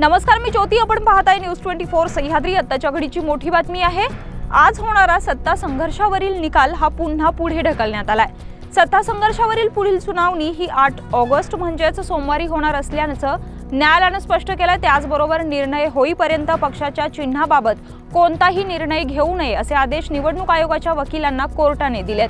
नमस्कार मी ज्योती. आपण पाहताय न्यूज ट्वेंटी फोर सह्याद्री आत्ताच्या घडीची मोठी बातमी आहे. आज होणारा सत्ता संघर्षावरील निकाल हा पुन्हा पुढे ढकलण्यात आलाय. सत्ता संघर्षावरील पुढील सुनावणी ही आठ ऑगस्ट म्हणजेच सोमवारी होणार असल्याचं न्यायालयानं स्पष्ट केलं. त्याचबरोबर निर्णय होईपर्यंत पक्षाच्या चिन्हाबाबत कोणताही निर्णय घेऊ नये असे आदेश निवडणूक आयोगाच्या वकिलांना कोर्टाने दिलेत.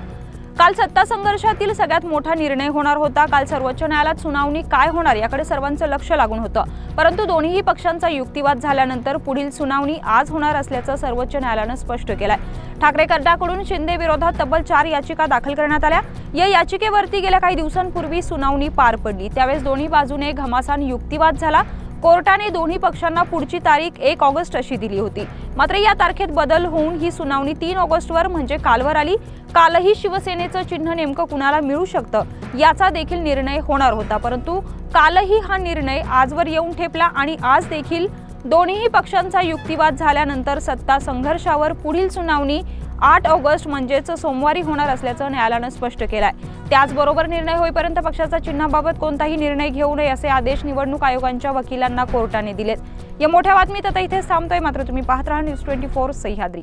काल सत्ता संघर्षातील सगळ्यात मोठा निर्णय होणार होता. काल सर्वोच्च न्यायालयात सुनावणी काय होणार याकडे सर्वांचं लक्ष लागून होतं. परंतु दोन्हीही पक्षांचा युक्तिवाद झाल्यानंतर पुढील सुनावणी आज होणार असल्याचं सर्वोच्च न्यायालयानं स्पष्ट केलंय. ठाकरे गटाकडून शिंदे विरोधात तब्बल चार याचिका दाखल करण्यात आल्या. या याचिकेवरती गेल्या काही दिवसांपूर्वी सुनावणी पार पडली. त्यावेळेस दोन्ही बाजूने घमासान युक्तिवाद झाला. कोर्टाने दोन्ही पक्षांना पुढची तारीख एक ऑगस्ट अशी दिली होती. मात्र या तारखेत बदल होऊन ही सुनावणी तीन ऑगस्टवर म्हणजे कालवर आली. कालही शिवसेनेचं चिन्ह नेमकं कुणाला मिळू शकतं याचा देखील निर्णय होणार होता. परंतु कालही हा निर्णय आजवर येऊन ठेपला आणि आज देखील दोन्ही पक्षांचा युक्तिवाद झाल्यानंतर सत्ता संघर्षावर पुढील सुनावणी आठ ऑगस्ट म्हणजेच सोमवारी होणार असल्याचं न्यायालयानं स्पष्ट केलंय. त्याचबरोबर निर्णय होईपर्यंत पक्षाच्या चिन्हाबाबत कोणताही निर्णय घेऊ नये असे आदेश निवडणूक आयोगांच्या वकिलांना कोर्टाने दिलेत. या मोठ्या बातमीत आता इथेच थांबतोय. मात्र तुम्ही पाहत राहा न्यूज ट्वेंटी फोर सह्याद्री.